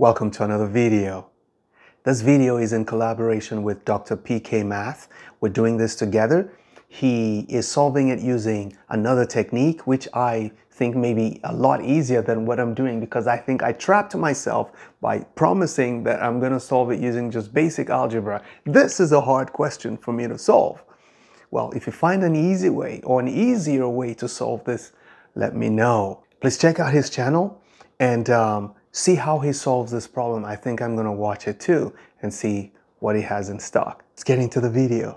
Welcome to another video. This video is in collaboration with Dr. PK Math. We're doing this together. He is solving it using another technique, which I think may be a lot easier than what I'm doing because I think I trapped myself by promising that I'm going to solve it using just basic algebra. This is a hard question for me to solve. Well, if you find an easy way or an easier way to solve this, let me know. Please check out his channel and um, see how he solves this problem. I think I'm gonna watch it too and see what he has in stock. Let's get into the video.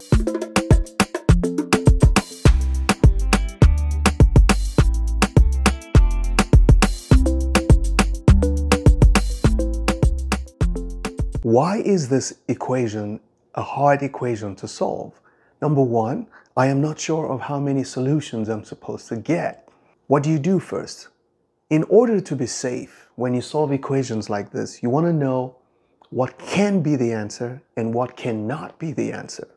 Why is this equation a hard equation to solve? Number one, I am not sure of how many solutions I'm supposed to get. What do you do first? In order to be safe, when you solve equations like this, you want to know what can be the answer and what cannot be the answer.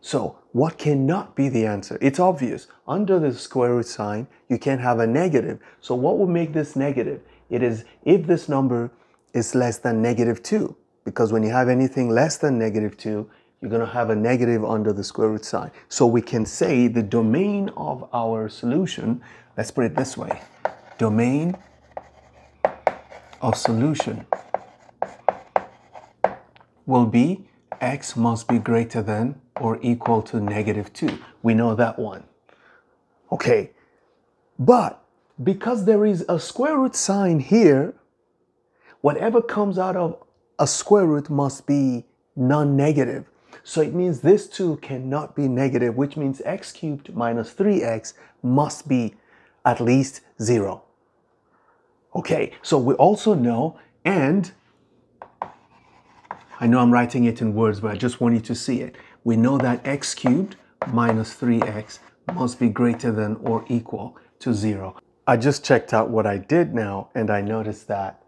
So, what cannot be the answer? It's obvious. Under the square root sign, you can't have a negative. So, what would make this negative? It is if this number is less than negative 2. Because when you have anything less than negative 2, you're going to have a negative under the square root sign. So we can say the domain of our solution, let's put it this way, domain of solution will be x must be greater than or equal to negative 2. We know that one. Okay, but because there is a square root sign here, whatever comes out of a square root must be non-negative. So it means this 2 cannot be negative, which means x cubed minus 3x must be at least 0. Okay, so we also know, and I know I'm writing it in words, but I just want you to see it. We know that x cubed minus 3x must be greater than or equal to 0. I just checked out what I did now, and I noticed that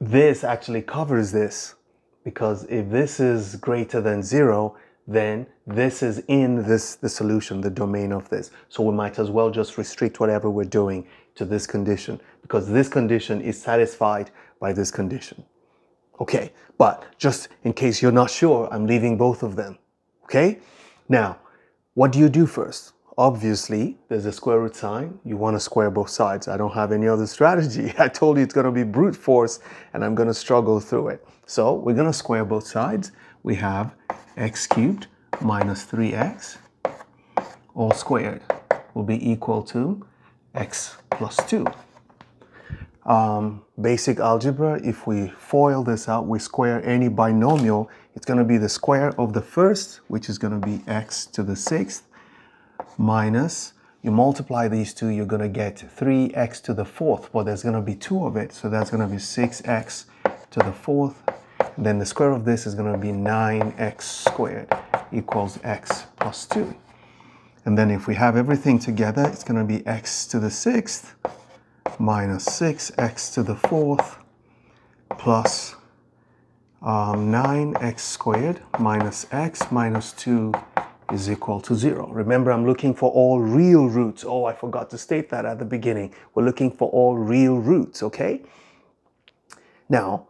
this actually covers this because if this is greater than zero, then this is in this the solution, the domain of this. So we might as well just restrict whatever we're doing to this condition because this condition is satisfied by this condition. Okay, but just in case you're not sure, I'm leaving both of them. Okay, now what do you do first? Obviously, there's a square root sign. You want to square both sides. I don't have any other strategy. I told you it's going to be brute force and I'm going to struggle through it. So we're going to square both sides. We have x cubed minus 3x all squared will be equal to x plus 2. Um, basic algebra, if we FOIL this out, we square any binomial, it's going to be the square of the first, which is going to be x to the sixth, minus, you multiply these two, you're going to get 3x to the fourth, but there's going to be two of it, so that's going to be 6x to the fourth. Then the square of this is going to be 9x squared equals x plus 2. And then if we have everything together, it's going to be x to the sixth minus 6x to the fourth plus um, 9x squared minus x minus 2 is equal to 0. Remember, I'm looking for all real roots. Oh, I forgot to state that at the beginning. We're looking for all real roots, okay? Now,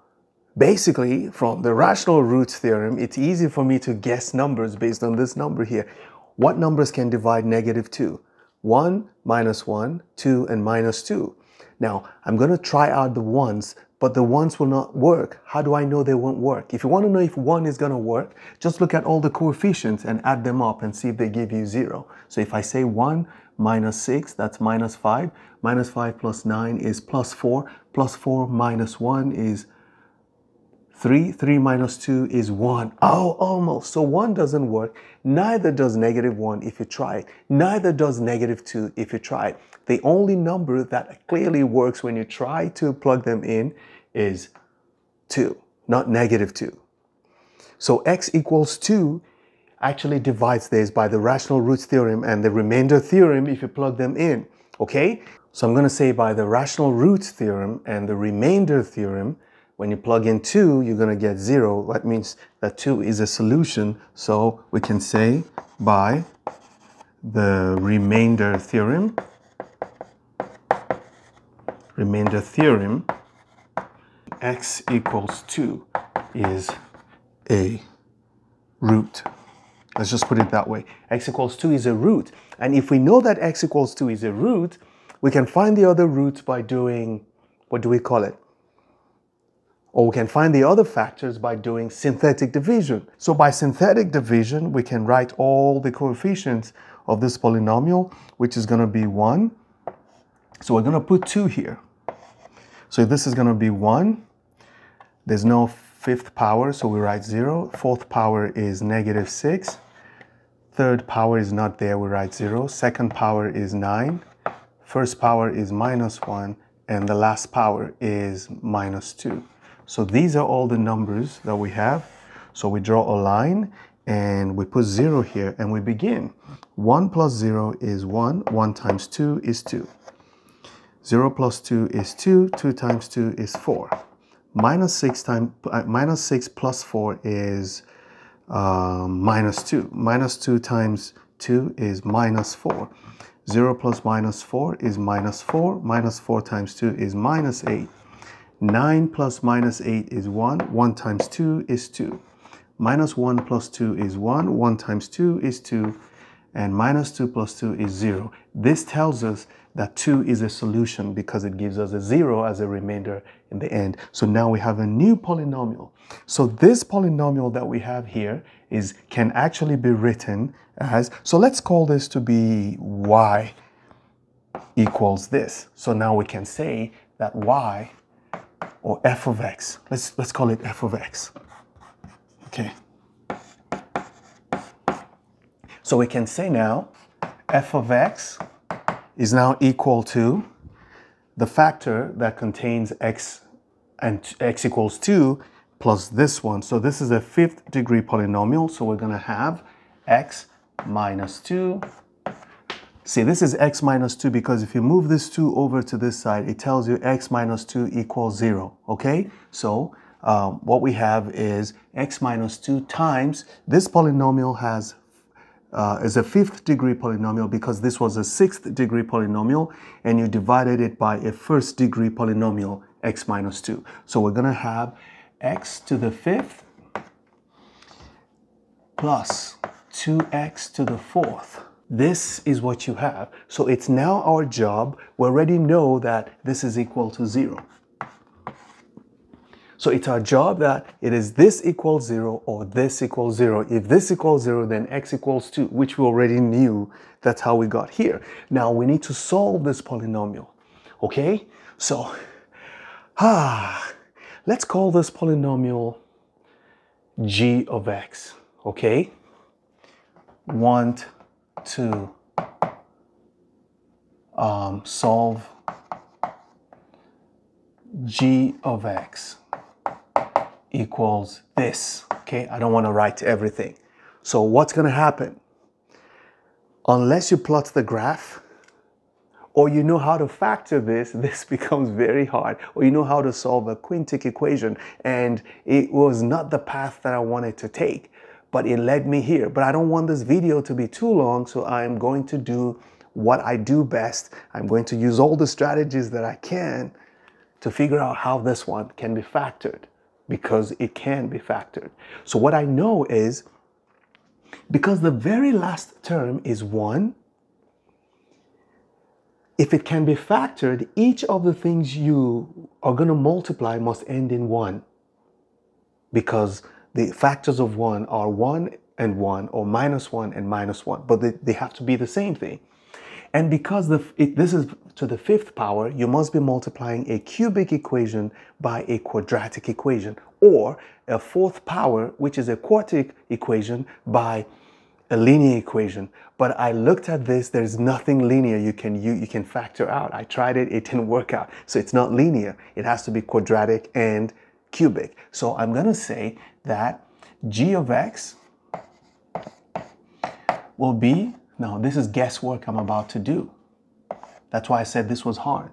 basically, from the rational roots theorem, it's easy for me to guess numbers based on this number here. What numbers can divide negative 2? 1, minus 1, 2, and minus 2. Now, I'm going to try out the ones but the ones will not work. How do I know they won't work? If you want to know if one is going to work, just look at all the coefficients and add them up and see if they give you zero. So if I say 1 minus 6, that's minus 5. Minus 5 plus 9 is plus 4. Plus 4 minus 1 is 3. 3 minus 2 is 1. Oh, almost. So 1 doesn't work. Neither does negative 1 if you try it. Neither does negative 2 if you try it. The only number that clearly works when you try to plug them in is 2, not negative 2. So x equals 2 actually divides this by the rational roots theorem and the remainder theorem if you plug them in, okay? So I'm going to say by the rational roots theorem and the remainder theorem, when you plug in 2, you're going to get 0. That means that 2 is a solution. So we can say by the remainder theorem, remainder theorem, x equals 2 is a root. Let's just put it that way. x equals 2 is a root. And if we know that x equals 2 is a root, we can find the other root by doing, what do we call it? Or we can find the other factors by doing synthetic division. So by synthetic division, we can write all the coefficients of this polynomial, which is going to be 1. So we're going to put 2 here. So this is going to be 1. There's no fifth power, so we write 0. Fourth power is negative 6. Third power is not there, we write 0. Second power is 9. First power is minus 1. And the last power is minus 2. So these are all the numbers that we have. So we draw a line and we put 0 here and we begin. 1 plus 0 is 1. 1 times 2 is 2. 0 plus 2 is 2. 2 times 2 is 4. Minus 6, time, uh, minus 6 plus 4 is um, minus 2. Minus 2 times 2 is minus 4. 0 plus minus 4 is minus 4. Minus 4 times 2 is minus 8. 9 plus minus 8 is 1. 1 times 2 is 2. Minus 1 plus 2 is 1. 1 times 2 is 2. And minus 2 plus 2 is 0. This tells us that 2 is a solution because it gives us a 0 as a remainder in the end. So now we have a new polynomial. So this polynomial that we have here is can actually be written as, so let's call this to be y equals this. So now we can say that y or f of x. Let's, let's call it f of x. Okay. So we can say now f of x is now equal to the factor that contains x and x equals 2 plus this one. So this is a fifth degree polynomial. So we're going to have x minus 2 See, this is x minus 2 because if you move this 2 over to this side, it tells you x minus 2 equals 0, okay? So um, what we have is x minus 2 times, this polynomial has uh, is a fifth degree polynomial because this was a sixth degree polynomial and you divided it by a first degree polynomial x minus 2. So we're going to have x to the fifth plus 2x to the fourth this is what you have. So it's now our job. We already know that this is equal to zero. So it's our job that it is this equals zero or this equals zero. If this equals zero, then x equals two, which we already knew. That's how we got here. Now we need to solve this polynomial. Okay? So, ah, let's call this polynomial g of x. Okay? Want to um, solve g of x equals this. Okay, I don't want to write everything. So what's going to happen? Unless you plot the graph, or you know how to factor this, this becomes very hard. Or you know how to solve a quintic equation, and it was not the path that I wanted to take but it led me here. But I don't want this video to be too long, so I'm going to do what I do best. I'm going to use all the strategies that I can to figure out how this one can be factored because it can be factored. So what I know is because the very last term is 1, if it can be factored, each of the things you are going to multiply must end in 1 because the factors of 1 are 1 and 1 or minus 1 and minus 1, but they, they have to be the same thing. And because the, it, this is to the fifth power, you must be multiplying a cubic equation by a quadratic equation or a fourth power, which is a quartic equation by a linear equation. But I looked at this, there's nothing linear you can, you, you can factor out. I tried it, it didn't work out. So it's not linear. It has to be quadratic and cubic. So I'm going to say that g of x will be, now this is guesswork I'm about to do. That's why I said this was hard.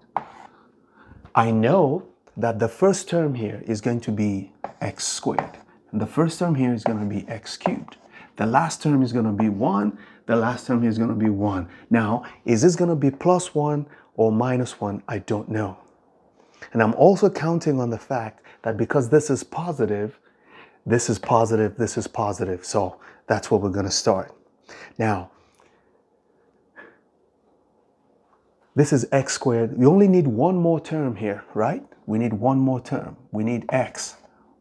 I know that the first term here is going to be x squared. And the first term here is going to be x cubed. The last term is going to be 1. The last term is going to be 1. Now, is this going to be plus 1 or minus 1? I don't know. And I'm also counting on the fact that because this is positive, this is positive, this is positive. So that's what we're going to start. Now, this is x squared. We only need one more term here, right? We need one more term. We need x,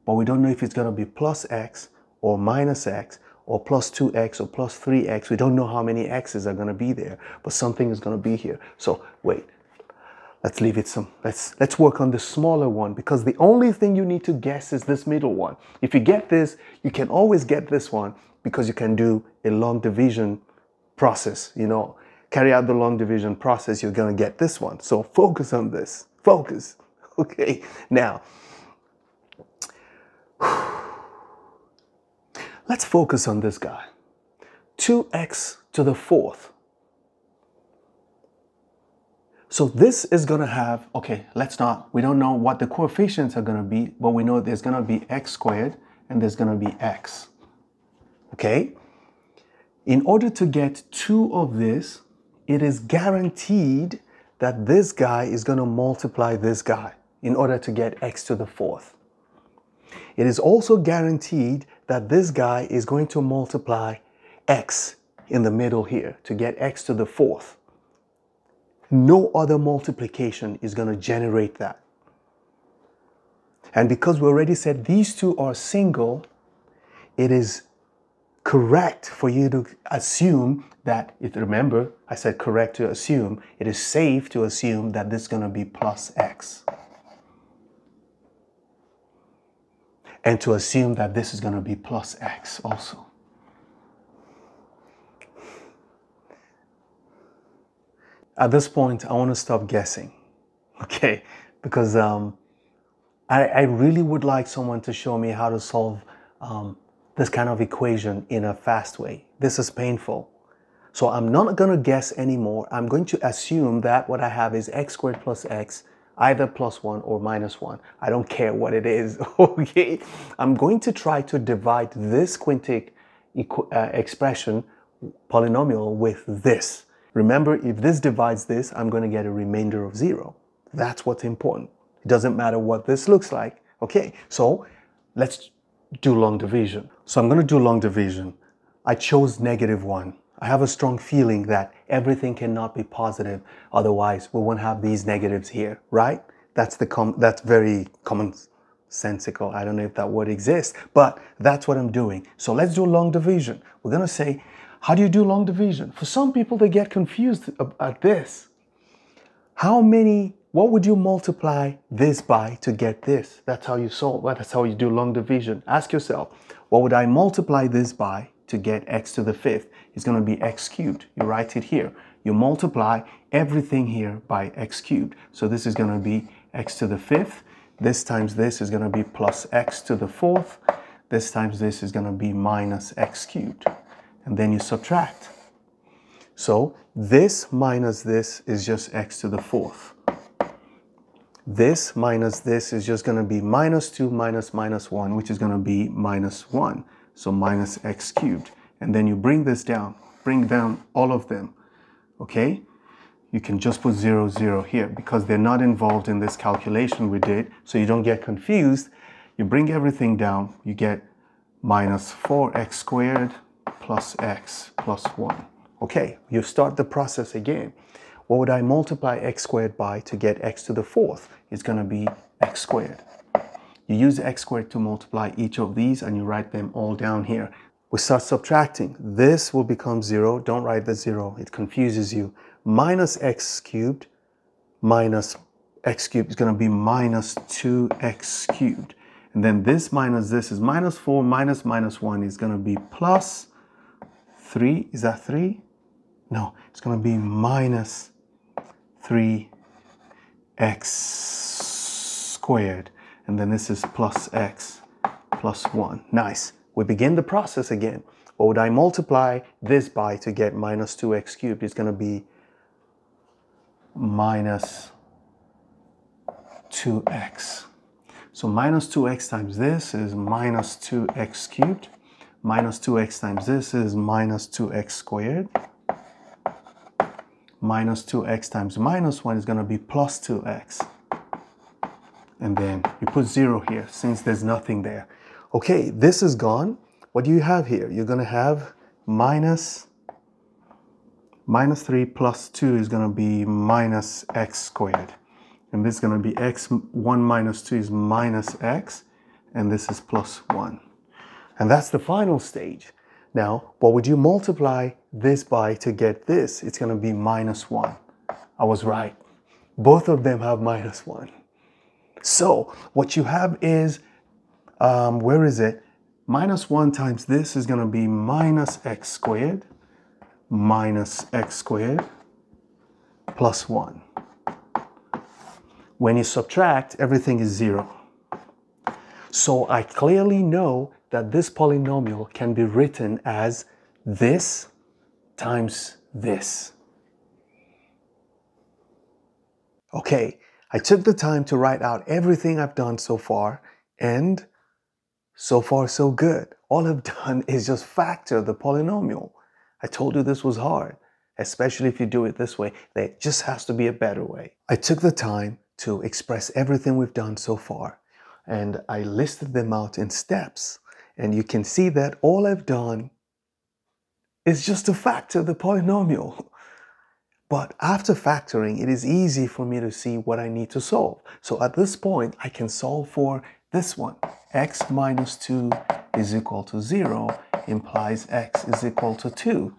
but we don't know if it's going to be plus x or minus x or plus 2x or plus 3x. We don't know how many x's are going to be there, but something is going to be here. So wait, let's leave it some, let's, let's work on the smaller one because the only thing you need to guess is this middle one. If you get this, you can always get this one because you can do a long division process, you know, carry out the long division process, you're going to get this one. So focus on this, focus. Okay, now, let's focus on this guy. 2x to the fourth. So this is going to have, okay, let's not, we don't know what the coefficients are going to be, but we know there's going to be x squared and there's going to be x. Okay? In order to get two of this, it is guaranteed that this guy is going to multiply this guy in order to get x to the fourth. It is also guaranteed that this guy is going to multiply x in the middle here to get x to the fourth. No other multiplication is going to generate that. And because we already said these two are single, it is correct for you to assume that, if remember, I said correct to assume, it is safe to assume that this is going to be plus x. And to assume that this is going to be plus x also. At this point, I want to stop guessing, okay? Because um, I, I really would like someone to show me how to solve um, this kind of equation in a fast way. This is painful. So I'm not going to guess anymore. I'm going to assume that what I have is x squared plus x, either plus 1 or minus 1. I don't care what it is, okay? I'm going to try to divide this quintic uh, expression polynomial with this. Remember, if this divides this, I'm going to get a remainder of 0. That's what's important. It doesn't matter what this looks like. Okay, so let's do long division. So I'm going to do long division. I chose negative 1. I have a strong feeling that everything cannot be positive. Otherwise, we won't have these negatives here, right? That's, the com that's very commonsensical. I don't know if that word exists, but that's what I'm doing. So let's do long division. We're going to say, how do you do long division? For some people, they get confused at this. How many what would you multiply this by to get this? That's how you solve. That's how you do long division. Ask yourself, what would I multiply this by to get x to the fifth? It's going to be x cubed. You write it here. You multiply everything here by x cubed. So this is going to be x to the fifth. This times this is going to be plus x to the fourth. This times this is going to be minus x cubed. And then you subtract. So this minus this is just x to the fourth. This minus this is just going to be minus 2 minus minus 1, which is going to be minus 1. So minus x cubed. And then you bring this down. Bring down all of them. Okay? You can just put 0, 0 here because they're not involved in this calculation we did. So you don't get confused. You bring everything down. You get minus 4x squared plus x plus 1. Okay, you start the process again what would I multiply x squared by to get x to the fourth? It's going to be x squared. You use x squared to multiply each of these and you write them all down here. We start subtracting. This will become 0. Don't write the 0. It confuses you. Minus x cubed minus x cubed is going to be minus 2x cubed. And then this minus this is minus 4 minus minus 1 is going to be plus 3. Is that 3? No, it's going to be minus 3x squared. And then this is plus x plus 1. Nice. We begin the process again. What would I multiply this by to get minus 2x cubed? It's going to be minus 2x. So minus 2x times this is minus 2x cubed. Minus 2x times this is minus 2x squared minus 2x times minus 1 is going to be plus 2x. and then you put zero here since there's nothing there. Okay, this is gone. What do you have here? You're gonna have minus, minus three plus two is gonna be minus x squared. And this is gonna be x, one minus two is minus x, and this is plus one. And that's the final stage. Now, what would you multiply this by to get this? It's gonna be minus one. I was right. Both of them have minus one. So what you have is, um, where is it? Minus one times this is gonna be minus x squared minus x squared plus one. When you subtract, everything is zero. So I clearly know that this polynomial can be written as this times this. Okay, I took the time to write out everything I've done so far, and so far so good. All I've done is just factor the polynomial. I told you this was hard, especially if you do it this way. There just has to be a better way. I took the time to express everything we've done so far, and I listed them out in steps. And you can see that all I've done is just to factor the polynomial. But after factoring, it is easy for me to see what I need to solve. So at this point, I can solve for this one. x minus 2 is equal to 0 implies x is equal to 2.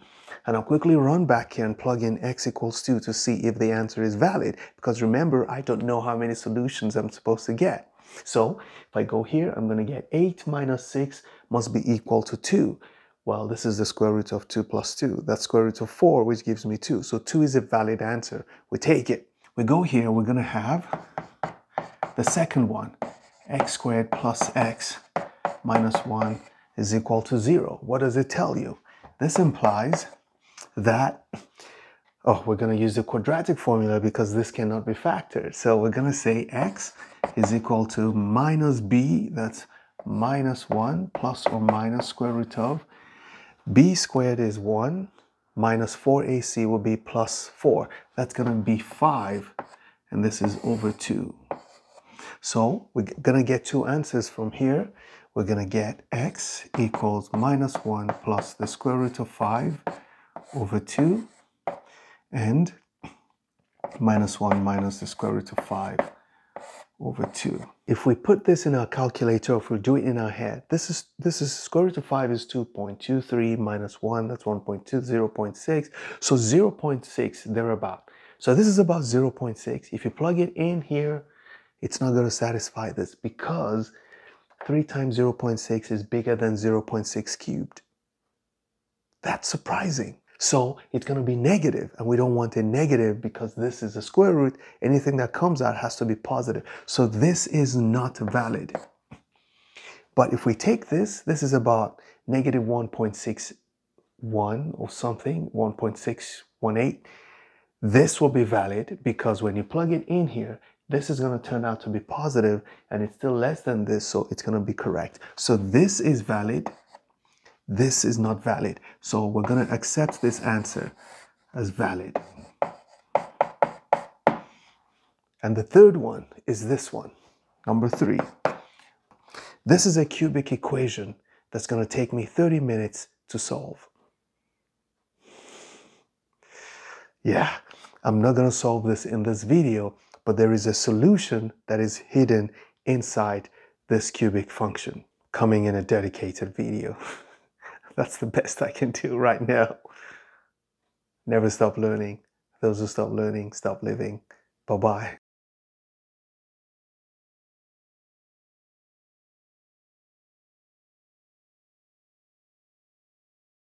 And I'll quickly run back here and plug in x equals 2 to see if the answer is valid. Because remember, I don't know how many solutions I'm supposed to get. So if I go here, I'm going to get 8 minus 6 must be equal to 2. Well, this is the square root of 2 plus 2. That's square root of 4, which gives me 2. So 2 is a valid answer. We take it. We go here, we're going to have the second one. x squared plus x minus 1 is equal to 0. What does it tell you? This implies that, oh, we're going to use the quadratic formula because this cannot be factored. So we're going to say x is equal to minus b, that's minus 1 plus or minus square root of b squared is 1 minus 4ac will be plus 4. That's going to be 5 and this is over 2. So we're going to get two answers from here. We're going to get x equals minus 1 plus the square root of 5 over 2 and minus 1 minus the square root of 5 over 2. If we put this in our calculator, if we do it in our head, this is this is square root of 5 is 2.23 minus 1, that's 1.2, 0.6. So 0.6 thereabout. So this is about 0.6. If you plug it in here, it's not going to satisfy this because 3 times 0.6 is bigger than 0.6 cubed. That's surprising. So it's going to be negative, and we don't want a negative because this is a square root. Anything that comes out has to be positive. So this is not valid. But if we take this, this is about negative 1.61 or something, 1.618. This will be valid because when you plug it in here, this is going to turn out to be positive and it's still less than this, so it's going to be correct. So this is valid this is not valid. So we're going to accept this answer as valid. And the third one is this one, number three. This is a cubic equation that's going to take me 30 minutes to solve. Yeah, I'm not going to solve this in this video, but there is a solution that is hidden inside this cubic function coming in a dedicated video. That's the best I can do right now. Never stop learning. Those who stop learning, stop living. Bye bye.